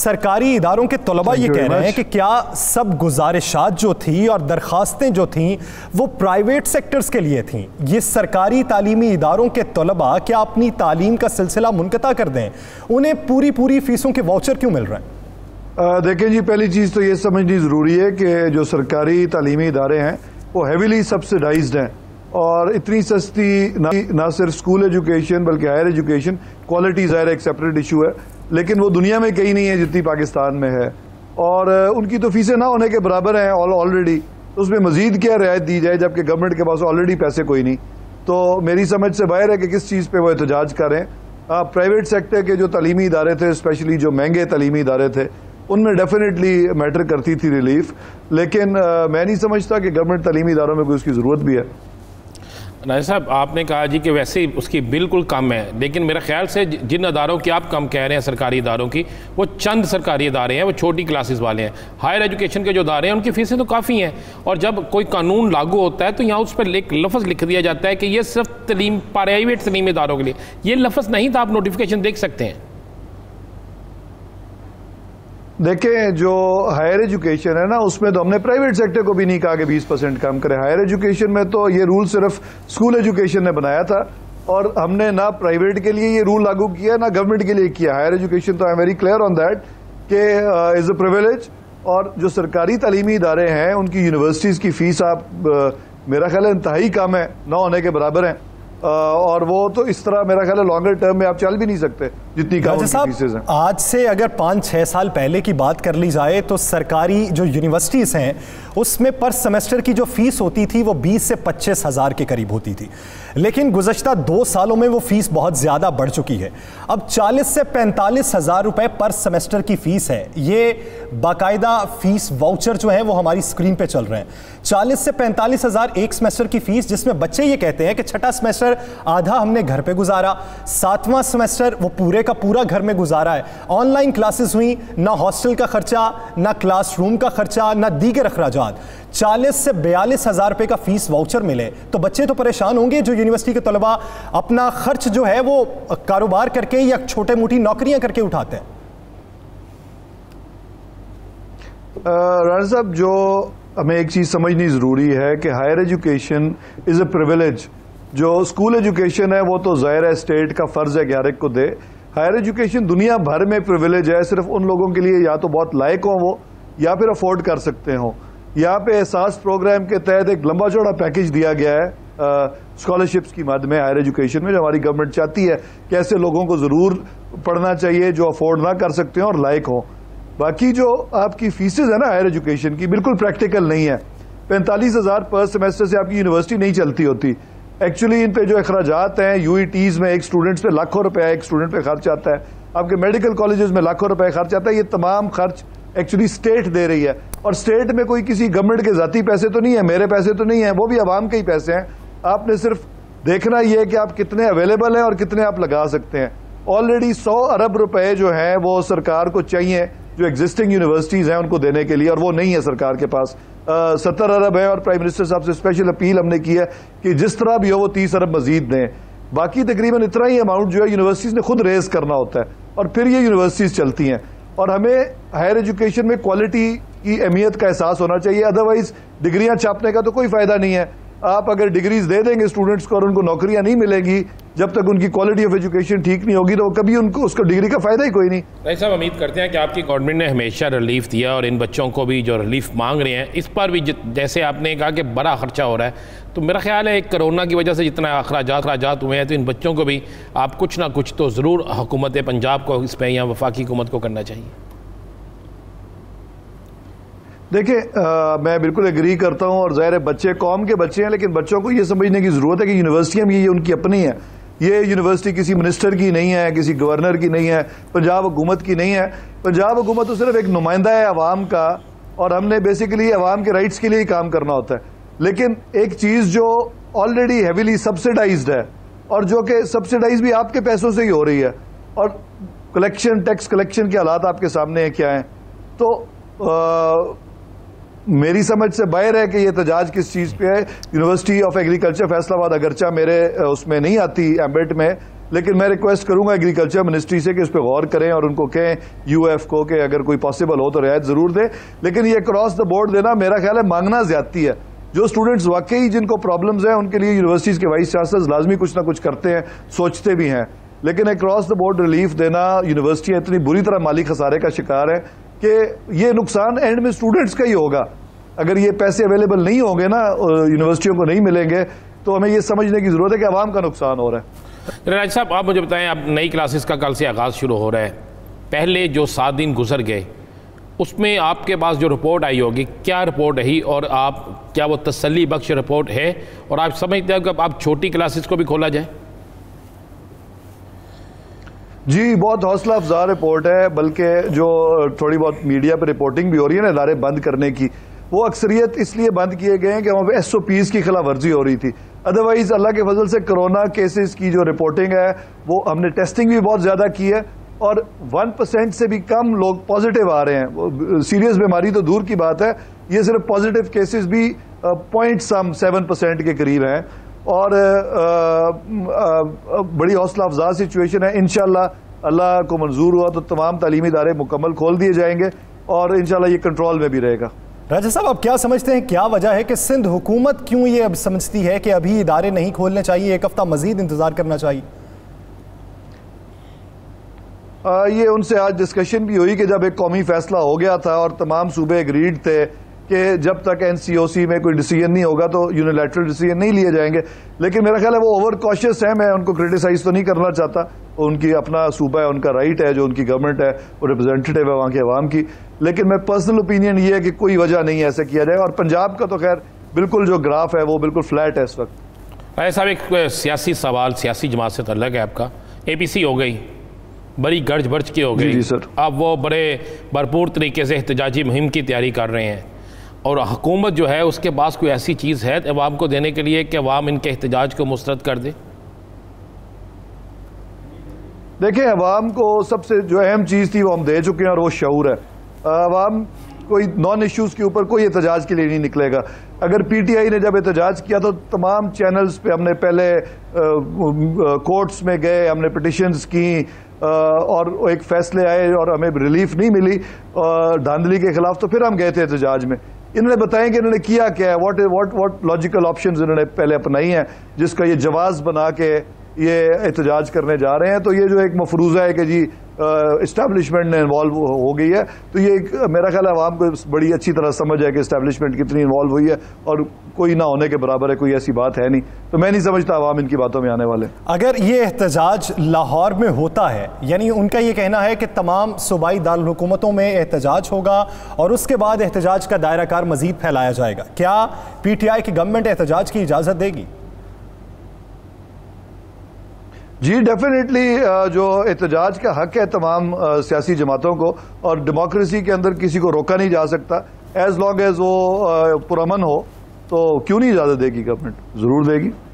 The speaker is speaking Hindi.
सरकारी इदारों के तलबा ये कह रहे हैं कि क्या सब गुजारिशात जो थी और दरखास्तें जो थी वो प्राइवेट सेक्टर्स के लिए थी? ये सरकारी तालीमी इदारों के तलबा क्या अपनी तालीम का सिलसिला मुनकता कर दें? उन्हें पूरी पूरी फीसों के वाउचर क्यों मिल रहे हैं? देखें जी पहली चीज़ तो ये समझनी ज़रूरी है कि जो सरकारी तालीमी इदारे हैं वो हैवीली सब्सिडाइज हैं और इतनी सस्ती ना, ना सिर्फ़ स्कूल एजुकेशन बल्कि हायर एजुकेशन क्वालिटी ज़ाहिर एक सेपरेट इशू है। लेकिन वो दुनिया में कहीं नहीं है जितनी पाकिस्तान में है। और उनकी तो फीसें ना होने के बराबर हैं ऑलरेडी तो उसमें मजीद क्या रियायत दी जाए जबकि गवर्नमेंट के पास ऑलरेडी पैसे कोई नहीं। तो मेरी समझ से बाहर है कि किस चीज़ पर वो एहतजाज करें। प्राइवेट सेक्टर के जो तलीमी इदारे थे स्पेशली जो महँगे तलीमी इदारे थे उनमें डेफिनेटली मैटर करती थी रिलीफ लेकिन आ, मैं नहीं समझता कि गवर्नमेंट तलीमी इदारों में कोई उसकी ज़रूरत भी है। नाजिर साहब, आपने कहा जी कि वैसे ही उसकी बिल्कुल कम है, लेकिन मेरे ख्याल से जिन अदारों की आप कम कह रहे हैं, सरकारी इदारों की, वो चंद सरकारी इदारे हैं, वो छोटी क्लासेस वाले हैं। हायर एजुकेशन के जो इदारे हैं, उनकी फ़ीसें तो काफ़ी हैं, और जब कोई कानून लागू होता है तो यहाँ उस पर लफ्ज़ लिख दिया जाता है कि ये सिर्फ़ तलीम प्राइवेट तलीम इदारों के लिए, ये लफ्ज़ नहीं था आप नोटिफिकेशन देख सकते हैं। देखें जो हायर एजुकेशन है ना उसमें तो हमने प्राइवेट सेक्टर को भी नहीं कहा कि 20 परसेंट कम करे। हायर एजुकेशन में तो ये रूल सिर्फ़ स्कूल एजुकेशन ने बनाया था और हमने ना प्राइवेट के लिए ये रूल लागू किया ना गवर्नमेंट के लिए किया। हायर एजुकेशन तो I am very clear on that के इज़ अ प्रिविलेज और जो सरकारी तलीमी इदारे हैं उनकी यूनिवर्सिटीज़ की फ़ीस आप uh, मेरा ख्याल है इंतहाई कम है ना होने के बराबर हैं। और वो तो इस तरह मेरा ख्याल है लॉन्गर टर्म में आप चल भी नहीं सकते जितनी हैं। आज से अगर पाँच छः साल पहले की बात कर ली जाए तो सरकारी जो यूनिवर्सिटीज़ हैं उसमें पर सेमेस्टर की जो फ़ीस होती थी वो बीस से पच्चीस हज़ार के करीब होती थी। लेकिन गुजशत दो सालों में वो फ़ीस बहुत ज़्यादा बढ़ चुकी है। अब चालीस से पैंतालीस हज़ार रुपये पर सेमेस्टर की फ़ीस है। ये बाकायदा फ़ीस वाउचर जो है वो हमारी स्क्रीन पर चल रहे हैं। चालीस से पैंतालीस हज़ार एक सेमेस्टर की फ़ीस जिसमें बच्चे ये कहते हैं कि छठा सेमेस्टर आधा हमने घर पे गुजारा। सातवां सेमेस्टर वो पूरे का पूरा घर में गुजारा है। ऑनलाइन क्लासेस हुई, ना हॉस्टल का खर्चा, ना क्लासरूम का खर्चा, ना दीगर अखराज चालीस से बयालीस हज़ार रुपए का फ़ीस वाउचर मिले। तो बच्चे तो परेशान होंगे जो यूनिवर्सिटी के तलबा अपना खर्च जो है वो कारोबार करके या छोटे मोटी नौकरियाँ करके उठाते हैं। राणा साहब, जो हमें एक चीज़ समझनी ज़रूरी है कि higher education is a privilege. जो स्कूल एजुकेशन है, वो तो ज़ाहिर है स्टेट का फ़र्ज़ है ग्यारह को दे। हायर एजुकेशन दुनिया भर में प्रिविलेज है, सिर्फ़ उन लोगों के लिए, या तो बहुत लायक हो वो, या फिर अफोर्ड कर सकते हो। यहाँ पे एहसास प्रोग्राम के तहत एक लंबा चौड़ा पैकेज दिया गया है स्कॉलरशिप्स की मद में, हायर एजुकेशन में, जो हमारी गवर्नमेंट चाहती है कि ऐसे लोगों को ज़रूर पढ़ना चाहिए जो अफोर्ड ना कर सकते हैं और लायक हो। बाकी जो आपकी फीसेज है ना हायर एजुकेशन की, बिल्कुल प्रैक्टिकल नहीं है। पैंतालीस हज़ार पर सेमेस्टर से आपकी यूनिवर्सिटी नहीं चलती होती। एक्चुअली इन पे जो अखराज हैं यूईटीज़ में एक स्टूडेंट्स पे लाखों रुपया एक स्टूडेंट पे खर्च आता है। आपके मेडिकल कॉलेजेस में लाखों रुपए खर्च आता है। ये तमाम खर्च एक्चुअली स्टेट दे रही है। और स्टेट में कोई किसी गवर्नमेंट के जाती पैसे तो नहीं है, मेरे पैसे तो नहीं है, वो भी आवाम के ही पैसे हैं। आपने सिर्फ़ देखना ये है कि आप कितने अवेलेबल हैं और कितने आप लगा सकते हैं। ऑलरेडी सौ अरब रुपए जो है, वो सरकार को चाहिए। जो एग्जिस्टिंग यूनिवर्सिटीज हैं उनको देने के लिए, और वो नहीं है सरकार के पास। सत्तर अरब है और प्राइम मिनिस्टर साहब से स्पेशल अपील हमने की है कि जिस तरह भी हो वो तीस अरब मजीद दें। बाकी तकरीबन इतना ही अमाउंट जो है यूनिवर्सिटीज ने खुद रेज करना होता है, और फिर ये यूनिवर्सिटीज चलती हैं। और हमें हायर एजुकेशन में क्वालिटी की अहमियत का एहसास होना चाहिए अदरवाइज़ डिग्रियाँ छापने का तो कोई फ़ायदा नहीं है। आप अगर डिग्रीज दे देंगे स्टूडेंट्स को और उनको नौकरियाँ नहीं मिलेंगी, जब तक उनकी क्वालिटी ऑफ़ एजुकेशन ठीक नहीं होगी तो कभी उनको, उसको डिग्री का फ़ायदा ही कोई नहीं। भाई साहब, उम्मीद करते हैं कि आपकी गवर्नमेंट ने हमेशा रिलीफ दिया और इन बच्चों को भी जो रिलीफ मांग रहे हैं, इस पर भी जैसे आपने कहा कि बड़ा खर्चा हो रहा है तो मेरा ख्याल है कोरोना की वजह से जितना अखराज अखराज हुए हैं तो इन बच्चों को भी आप कुछ ना कुछ तो ज़रूर हुकूमत पंजाब को इस पर या वफाकी हुकूमत को करना चाहिए। देखिए मैं बिल्कुल एग्री करता हूँ और ज़ाहिर है बच्चे कौम के बच्चे हैं लेकिन बच्चों को ये समझने की ज़रूरत है कि यूनिवर्सिटियाँ भी ये उनकी अपनी है। ये यूनिवर्सिटी किसी मिनिस्टर की नहीं है किसी गवर्नर की नहीं है पंजाब हुकूमत की नहीं है। पंजाब हुकूमत तो सिर्फ़ एक नुमाइंदा है अवाम का और हमने बेसिकली अवाम के राइट्स के लिए ही काम करना होता है। लेकिन एक चीज़ जो ऑलरेडी हैवीली सब्सिडाइज है और जो कि सब्सिडाइज भी आपके पैसों से ही हो रही है और कलेक्शन टैक्स कलेक्शन के हालात आपके सामने है क्या है? तो आ, मेरी समझ से बाहर है कि ये तजाज किस चीज़ पे है। यूनिवर्सिटी ऑफ़ एग्रीकल्चर फैसलाबाद, अगरचा मेरे उसमें नहीं आती एम्बेट में। लेकिन मैं रिक्वेस्ट करूँगा एग्रीकल्चर मिनिस्ट्री से कि इस पर गौर करें और उनको कहें यूएफ को कि अगर कोई पॉसिबल हो तो रियायत ज़रूर दें। लेकिन ये क्रॉस द बोर्ड देना मेरा ख्याल है मांगना ज्यादती है। जो स्टूडेंट्स वाकई जिनको प्रॉब्लम्स हैं, उनके लिए यूनिवर्सिटीज के वाइस चांसलर्स लाजमी कुछ ना कुछ करते हैं, सोचते भी हैं। लेकिन अक्रॉस द बोर्ड रिलीफ देना यूनिवर्सिटियाँ इतनी बुरी तरह माली खसारे का शिकार है कि ये नुकसान एंड में स्टूडेंट्स का ही होगा। अगर ये पैसे अवेलेबल नहीं होंगे ना यूनिवर्सिटियों को नहीं मिलेंगे तो हमें ये समझने की ज़रूरत है कि आवाम का नुकसान हो रहा है। राज साहब आप मुझे बताएँ अब नई क्लासेस का कल से आगाज़ शुरू हो रहा है। पहले जो सात दिन गुजर गए उसमें आपके पास जो रिपोर्ट आई होगी क्या रिपोर्ट रही और आप क्या वो तसली बख्श रिपोर्ट है? और आप समझते हैं कि आप छोटी क्लासेस को भी खोला जाए। जी बहुत हौसला अफजा रिपोर्ट है बल्कि जो थोड़ी बहुत मीडिया पर रिपोर्टिंग भी हो रही है ना इदारे बंद करने की। वो अक्सरियत इसलिए बंद किए गए हैं कि वहाँ पे एस ओ पीज़ की खिलाफ वर्जी हो रही थी। अदरवाइज़ अल्लाह के फजल से कोरोना केसेस की जो रिपोर्टिंग है वो हमने टेस्टिंग भी बहुत ज़्यादा की है और वन परसेंट से भी कम लोग पॉजिटिव आ रहे हैं। सीरियस बीमारी तो दूर की बात है। ये सिर्फ़ पॉजिटिव केसेस भी पॉइंट सम सेवन परसेंट के करीब हैं। और आ, आ, आ, बड़ी हौसला अफजा सिचुएशन है। इनशाला अल्लाह को मंजूर हुआ तो तमाम तालीमी इदारे मुकम्मल खोल दिए जाएँगे और इनशाला ये कंट्रोल में भी रहेगा। राजा साहब आप क्या समझते हैं? क्या वजह है कि सिंध हुकूमत क्यों ये अब समझती है कि अभी इदारे नहीं खोलने चाहिए एक हफ़्ता मजीद इंतज़ार करना चाहिए? आ, ये उनसे आज डिस्कशन भी हुई कि जब एक कौमी फैसला हो गया था और तमाम सूबे एग्रीड थे कि जब तक एनसीओसी में कोई डिसीज़न नहीं होगा तो यूनिलेटरल डिसीज़न नहीं लिए जाएँगे। लेकिन मेरा ख्याल है वो ओवर कॉशियस है मैं उनको क्रिटिसाइज तो नहीं करना चाहता। उनकी अपना सूबा है उनका राइट है जो उनकी गवर्नमेंट है वो रिप्रेजेंटेटिव है वहाँ के अवाम की। लेकिन मैं पर्सनल ओपिनियन ये है कि कोई वजह नहीं ऐसा किया जाए। और पंजाब का तो खैर बिल्कुल जो ग्राफ है वो बिल्कुल फ्लैट है इस वक्त। राय साहब एक सियासी सवाल सियासी जमात से अलग है आपका। ए पी सी हो गई। बड़ी गर्ज बर्ज की हो गई। जी सर। अब वो बड़े भरपूर तरीके से एहतजाजी मुहिम की तैयारी कर रहे हैं। और हुकूमत जो है उसके पास कोई ऐसी चीज़ है अवाम को देने के लिए कि अवाम इनके एहतजाज को मुस्रद कर दे? देखिए अवाम को सबसे जो अहम चीज़ थी, वो हम दे चुके हैं और वो शूर है। अवाम कोई नॉन इश्यूज़ के ऊपर कोई एहतजाज के लिए नहीं निकलेगा। अगर पीटीआई ने जब एहतजाज किया तो तमाम चैनल्स पे हमने पहले कोर्ट्स में गए, हमने पिटिशंस की और एक फैसले आए और हमें रिलीफ नहीं मिली। धांधली के खिलाफ तो फिर हम गए थे एहतजाज में। इन्होंने बताया कि इन्होंने किया क्या है? What what what logical options इन्होंने पहले अपनाई हैं, जिसका ये जवाब बना के ये एहतजाज करने जा रहे हैं। तो ये जो एक मफरूज़ा है कि जी इस्टेब्लिशमेंट ने इन्वॉल्व हो गई है। तो ये एक, मेरा ख्याल है, आवाम को बड़ी अच्छी तरह समझ है कि इस्टेब्लिशमेंट कितनी इन्वॉल्व हुई है और कोई ना होने के बराबर है, कोई ऐसी बात है नहीं। तो मैं नहीं समझता आवाम इनकी बातों में आने वाले। अगर ये एहतजाज लाहौर में होता है, यानी उनका ये कहना है कि तमाम सूबाई दारकूमतों में एहतजाज होगा और उसके बाद एहतजाज का दायरा कार मजीद फैलाया जाएगा। क्या पी टी आई की गवर्नमेंट एहतजाज की इजाज़त देगी? जी डेफिनेटली जो एहतजाज का हक है तमाम सियासी जमातों को, और डेमोक्रेसी के अंदर किसी को रोका नहीं जा सकता। एज लॉन्ग एज वो पुरमन हो तो क्यों नहीं इजाज़त देगी गवर्नमेंट ज़रूर देगी।